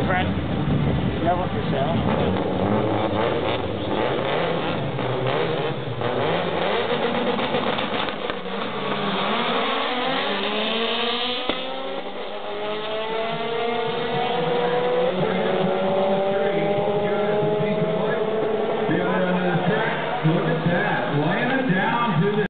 my friend? You have one for sale? The owner under the track, look at.